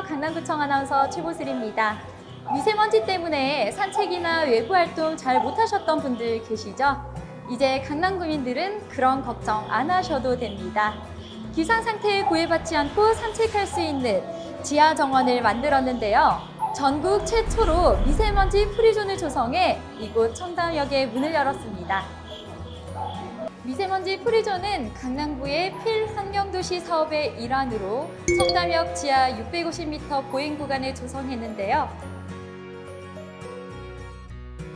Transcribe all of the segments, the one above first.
강남구청 아나운서 최보슬입니다. 미세먼지 때문에 산책이나 외부 활동 잘 못하셨던 분들 계시죠? 이제 강남구민들은 그런 걱정 안 하셔도 됩니다. 기상 상태에 구애받지 않고 산책할 수 있는 지하 정원을 만들었는데요. 전국 최초로 미세먼지 free zone을 조성해 이곳 청담역에 문을 열었습니다. 미세먼지 free zone은 강남구의 필환경도시 사업의 일환으로 청담역 지하 650m 보행 구간을 조성했는데요.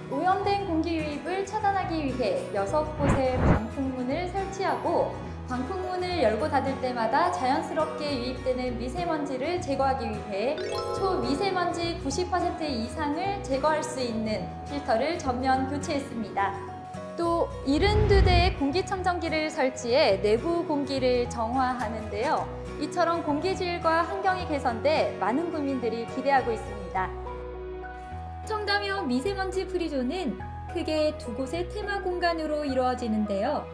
오염된 공기 유입을 차단하기 위해 6곳의 방풍문을 설치하고 방풍문을 열고 닫을 때마다 자연스럽게 유입되는 미세먼지를 제거하기 위해 초미세먼지 90% 이상을 제거할 수 있는 필터를 전면 교체했습니다. 또 72대의 공기청정기를 설치해 내부 공기를 정화하는데요. 이처럼 공기질과 환경이 개선돼 많은 국민들이 기대하고 있습니다. 청담역 미세먼지 free zone은 크게 두 곳의 테마 공간으로 이루어지는데요.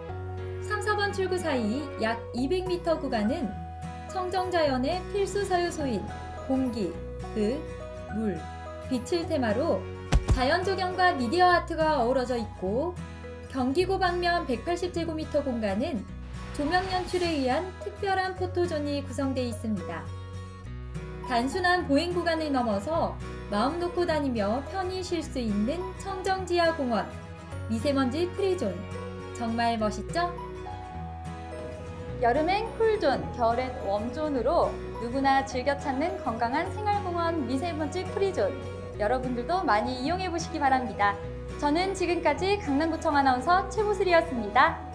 3, 4번 출구 사이 약 200m 구간은 청정자연의 필수 4요소인 공기, 흙, 물, 빛을 테마로 자연 조경과 media art가 어우러져 있고 경기고 방면 180제곱미터 공간은 조명 연출에 의한 특별한 photo zone이 구성되어 있습니다. 단순한 보행 구간을 넘어서 마음 놓고 다니며 편히 쉴 수 있는 청정지하 공원, 미세먼지 free zone. 정말 멋있죠? 여름엔 cool zone, 겨울엔 warm zone으로 누구나 즐겨 찾는 건강한 생활공원 미세먼지 free zone. 여러분들도 많이 이용해 보시기 바랍니다. 저는 지금까지 강남구청 아나운서 최보슬이었습니다.